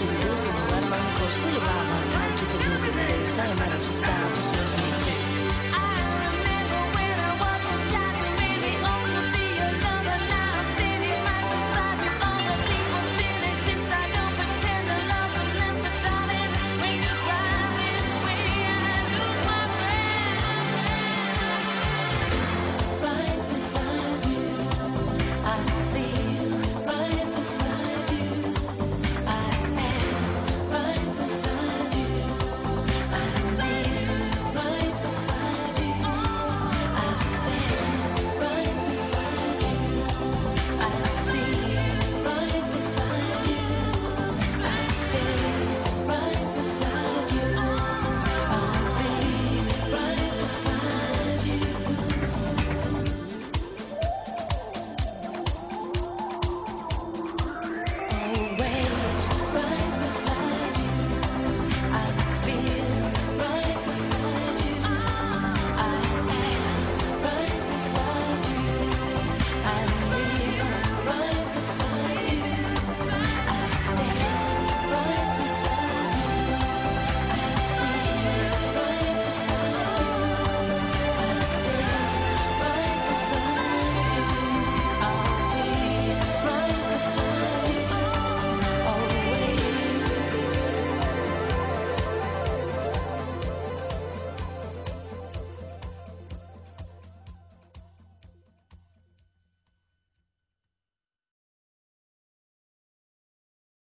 we can do something right the coast. We'll arrive on time, just a little late. It's not a matter of style, just listen and take